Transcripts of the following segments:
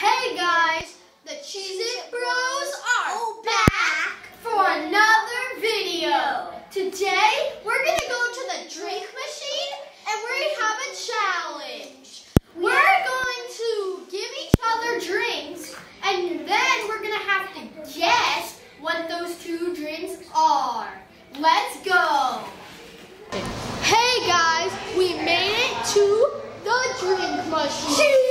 Hey guys, the Cheez It Bros are back for another video. Today we're gonna go to the drink machine and we have a challenge. We're going to give each other drinks and then we're gonna have to guess what those two drinks are. Let's go. Hey guys, we made it to the drink machine.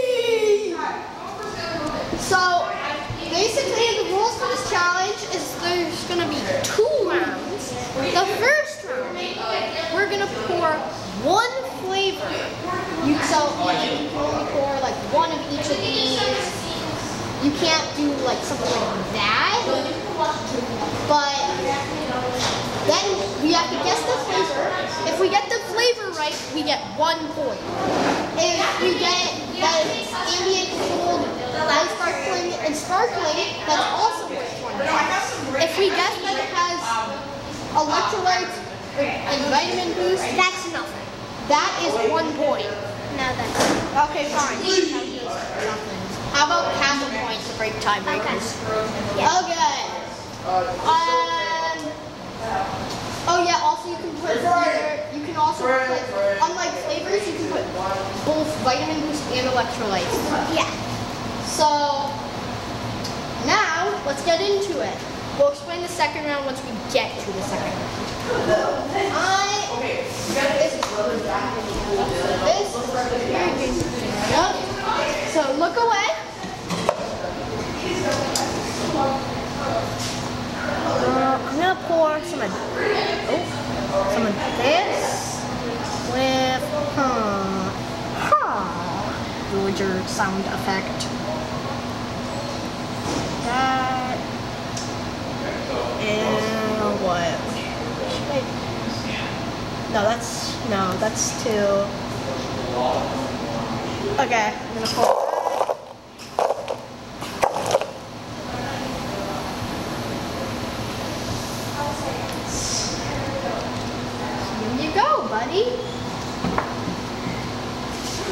So basically the rules for this challenge is there's gonna be two rounds. The first round, we're gonna pour one flavor. You so you can only pour like one of each of these. You can't do like something like that. But then we have to guess the flavor. If we get the flavor right, we get one point. If we get the ambient cold, ice sparkling, and sparkling, that's also worth one point. If we guess that it has electrolytes and vitamin boost, That's enough. that is one point. No, that's Okay, fine. How about half a point to break tiebreakers? Yeah. Okay. Um. Oh yeah. Also, you can put either. You can also put unlike flavors. You can put both vitamin boost and electrolytes. yeah. So now let's get into it. We'll explain the second round once we get to the second round. I. This is this is Yep. So look away. Uh, I'm gonna pour some of oh, some of this with huh, huh, sound effect. That and what? Should I- No, that's no, that's too. Okay, I'm gonna pour. Here you go, buddy.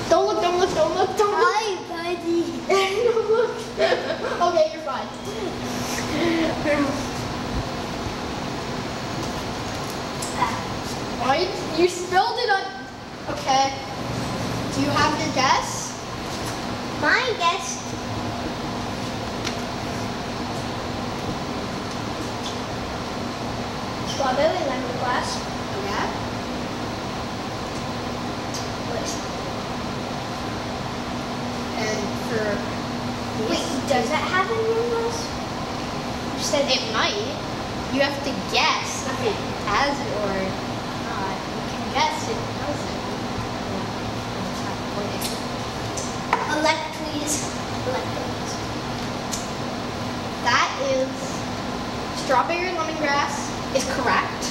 Don't look, don't look, don't look, don't look. Hi, buddy. don't look. okay, you're fine. Why? You spilled it on. Okay. Do you have your guess? My guess. Strawberry lemongrass. Yeah. And for Wait, does that have any lemongrass? you said it might. You have to guess if it has it or not. You can guess it doesn't. It's not important. Electries. Electries. That is strawberry lemongrass is correct.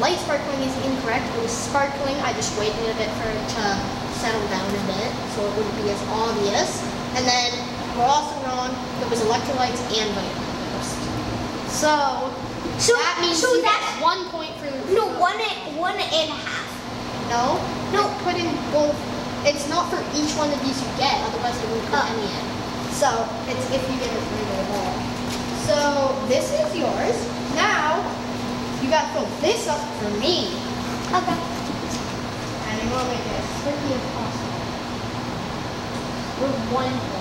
Light sparkling is incorrect. It was sparkling. I just waited a bit for it to um, settle down a bit so it wouldn't be as obvious. And then we're also wrong. It was electrolytes and vitamin boost. So, So that means so you that's get one point for no one and one and a half. no. No, put in both. It's not for each one of these you get. Otherwise, it won't put Oh. any in. So it's if you get a flavor at all. So this is yours. Now you got to fill this up for me. Okay. And I'm gonna make it as quickly as possible. We're one.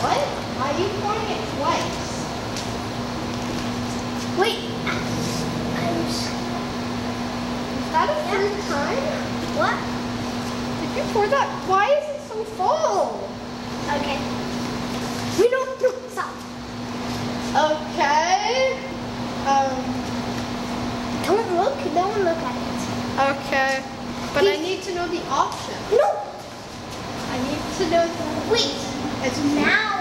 What? Why are you pouring it twice? Wait. I'm Is that a third time? what? Did you pour that? Why is it so full? Okay. We don't do stop. Okay. Um. Don't look. Don't look at it. Okay. But I need to know the option. No. I need to do. Wait, It's now.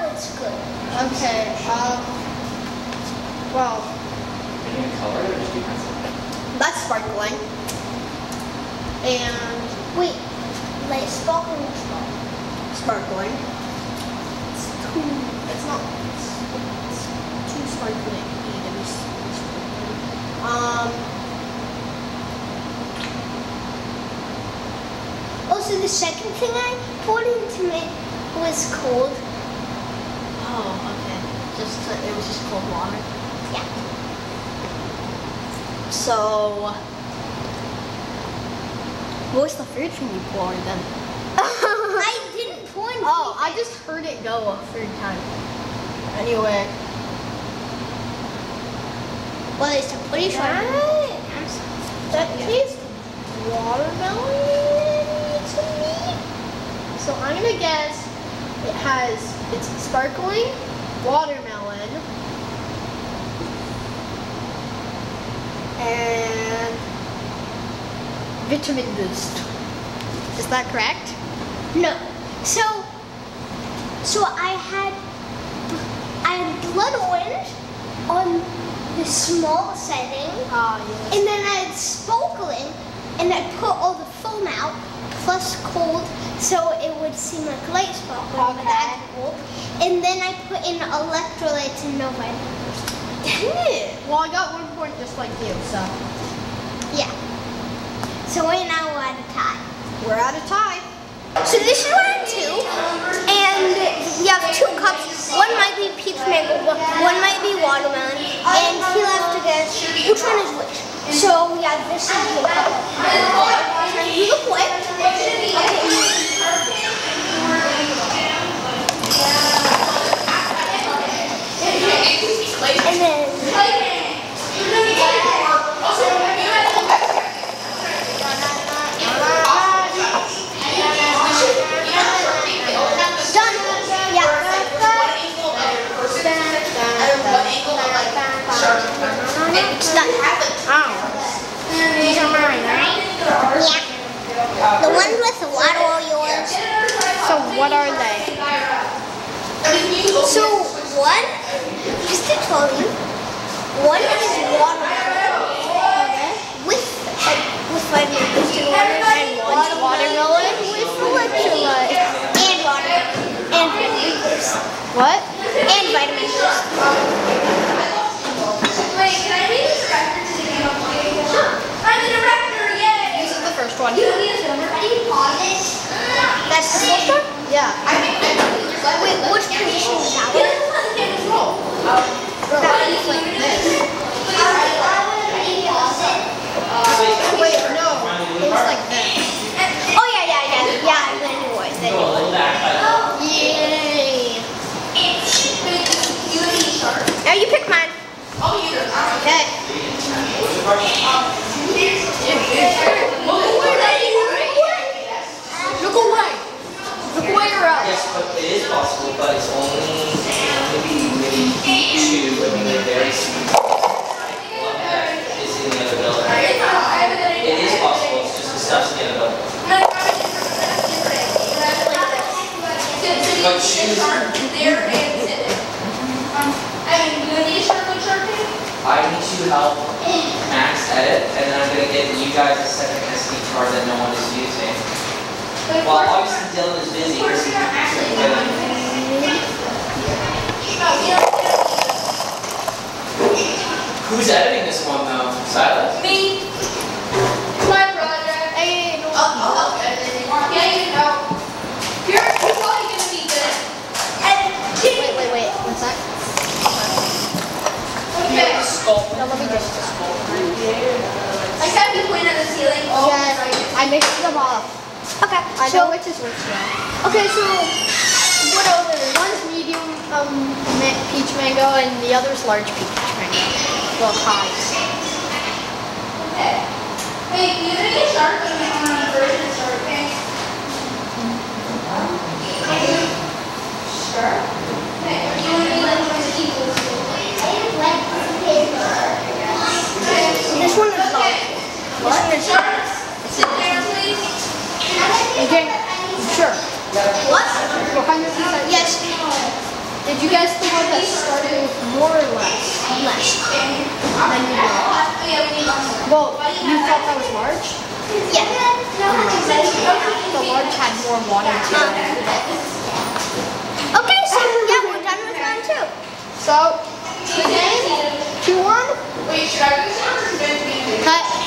Okay. Um. Well, color or just do pencil? that's sparkling. And Wait, like sparkling straw. sparkling. It's too. It's not. It's, it's too sparkling to be s- sparkling. Um. Also, the second thing I poured into it was cold. Oh, okay. Just uh, it was just cold water. Yeah. So, what was the first thing you poured then? I didn't pour Oh, I just heard it go a third time. Anyway, Well, it's a pretty sure. that tastes watermelon to me. So I'm gonna guess it has it's sparkling watermelon and vitamin boost. Is that correct? No. So, so I had, I had blood orange on the small setting, Ah, yes. and then I had sparkling, and I put all the foam out, plus cold, so it would seem like light sparkling, but Okay. that's cold. And then I put in electrolytes and no vitamins. Dang it! Well, I got one point just like you, so Yeah. So right now we're at a tie. we're out of time. So this is round two, and you have two cups. One might be peach mango, one one might be watermelon, and he'll have to guess which one is which. So yeah, this is your cup. Now you look away. And then done. Yeah. It's done. Oh. These are mine, right? Yeah. The ones with the are yours. So what are they? So one, just to tell you, one is watermelon with uh, with vitamin boost and water, and one's Watermelon with electrolyte. and water and vitamin boost What? and vitamin boost. This is the first one. That's the first one. Yeah. Wait, which position is that one? That one's like this. Wait, no. It was like this. Oh yeah, yeah, yeah, yeah. Then it was. Then it was. Yay. Now you pick mine. Okay. Look away. Look away or else. Yes, but it is possible, but it's only maybe maybe two. I mean, they're very small. One that is in the other building. It is possible. It's just the stuff's in the other building. But choose. Um, I need to help Max edit, and then I'm gonna get you guys a second SD card that no one is using. Well, obviously Dylan is busy he's Who's editing this one though? Silas? Hey, no. Wait, wait, wait. One sec. Sculpt. No, let me just. Oh, Yes, I mixed them up. Okay. I so know which is which now. okay, so What are they? One's medium um, peach mango and the other's large peach mango. Well, high. this behind the scenes? Yes. Did you guys think what that started with more or less? Less. Than you. Well, you thought that was large? Yeah. The large had more water to it. Okay, so yeah, we're done with round two. So, today, two, one. Cut.